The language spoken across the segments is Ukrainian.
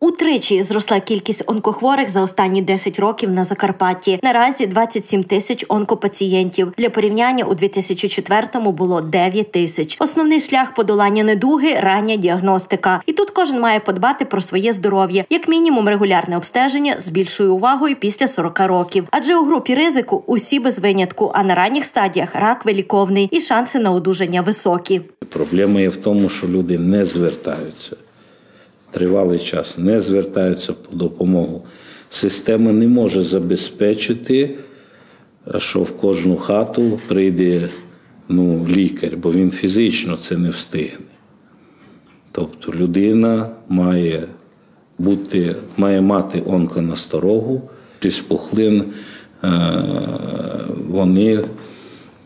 Утричі зросла кількість онкохворих за останні 10 років на Закарпатті. Наразі 27 тисяч онкопацієнтів. Для порівняння у 2004-му було 9 тисяч. Основний шлях подолання недуги рання діагностика. І тут кожен має подбати про своє здоров'я, як мінімум регулярне обстеження з більшою увагою після 40 років. Адже у групі ризику усі без винятку, а на ранніх стадіях рак виліковний і шанси на одужання високі. Проблема є в тому, що люди не звертаються. Тривалий час не звертаються по допомогу. Система не може забезпечити, що в кожну хату прийде ну, лікар, бо він фізично це не встигне. Тобто людина має бути, має мати онконасторогу, із пухлин е, вони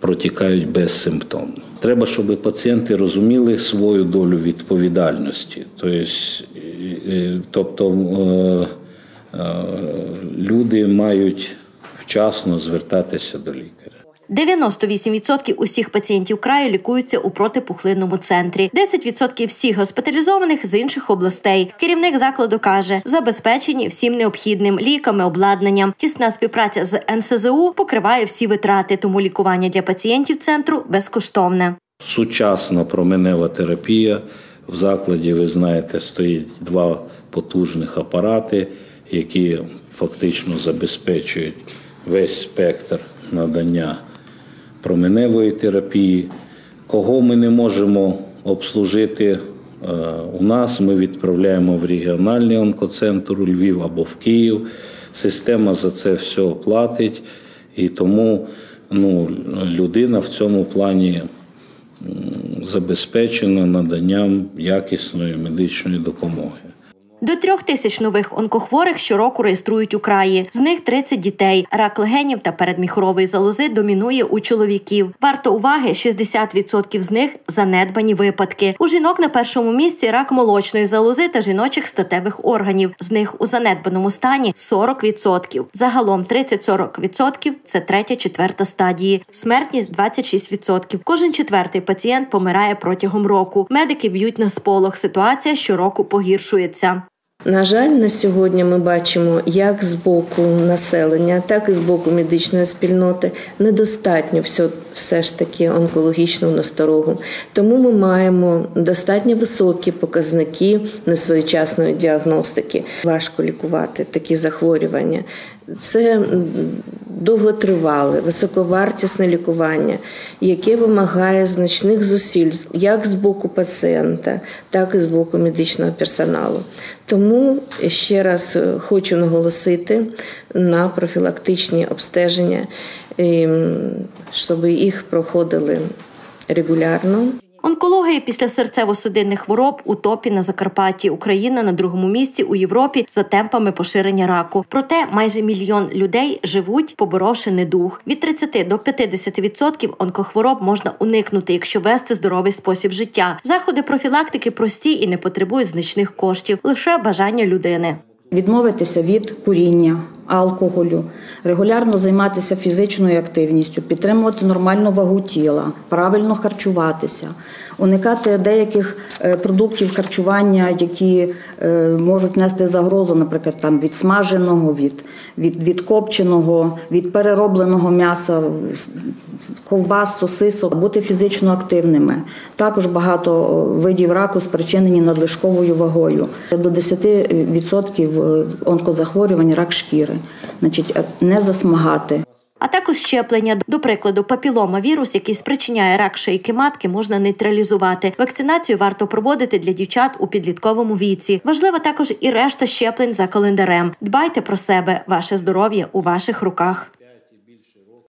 протікають безсимптомно. Треба, щоб пацієнти розуміли свою долю відповідальності. Тобто, тобто е, е, люди мають вчасно звертатися до лікаря. 98% усіх пацієнтів краю лікуються у протипухлинному центрі. 10% всіх госпіталізованих з інших областей. Керівник закладу каже, забезпечені всім необхідним ліками, обладнанням. Тісна співпраця з НСЗУ покриває всі витрати, тому лікування для пацієнтів центру безкоштовне. Сучасна променева терапія в закладі. Ви знаєте, стоїть два потужних апарати, які фактично забезпечують весь спектр надання променевої терапії. Кого ми не можемо обслужити е, у нас, ми відправляємо в регіональний онкоцентр у Львів або в Київ. Система за це все платить, і тому ну, людина в цьому плані забезпечена наданням якісної медичної допомоги. До трьох тисяч нових онкохворих щороку реєструють у краї. З них 30 дітей. Рак легенів та передміхорової залози домінує у чоловіків. Варто уваги, 60% з них занедбані випадки. У жінок на першому місці рак молочної залози та жіночих статевих органів. З них у занедбаному стані 40%. Загалом 30-40% – це третя, четверта стадії. Смертність 26%. Кожен четвертий пацієнт помирає протягом року. Медики б'ють на сполох. Ситуація щороку погіршується. На жаль, на сьогодні ми бачимо, як з боку населення, так і з боку медичної спільноти недостатньо все, все ж таки онкологічну насторогу. Тому ми маємо достатньо високі показники несвоєчасної діагностики. Важко лікувати такі захворювання. Це довготривале, високовартісне лікування, яке вимагає значних зусиль як з боку пацієнта, так і з боку медичного персоналу. Тому ще раз хочу наголосити на профілактичні обстеження, ем, щоб їх проходили регулярно. Онкологія після серцево-судинних хвороб у топі на Закарпатті. Україна на другому місці у Європі за темпами поширення раку. Проте майже мільйон людей живуть, поборовши недуг. Від 30 до 50% онкохвороб можна уникнути, якщо вести здоровий спосіб життя. Заходи профілактики прості і не потребують значних коштів, лише бажання людини. Відмовитися від куріння, алкоголю, регулярно займатися фізичною активністю, підтримувати нормальну вагу тіла, правильно харчуватися, уникати деяких е, продуктів харчування, які е, можуть нести загрозу, наприклад, там від смаженого, від, від, від копченого, від переробленого м'яса. Ковбас, сосисок, бути фізично активними. Також багато видів раку спричинені надлишковою вагою. До 10% онкозахворювань рак шкіри значить не засмагати. А також щеплення, до прикладу, папілома вірус, який спричиняє рак шийки матки, можна нейтралізувати. Вакцинацію варто проводити для дівчат у підлітковому віці. Важлива також і решта щеплень за календарем. Дбайте про себе, ваше здоров'я у ваших руках.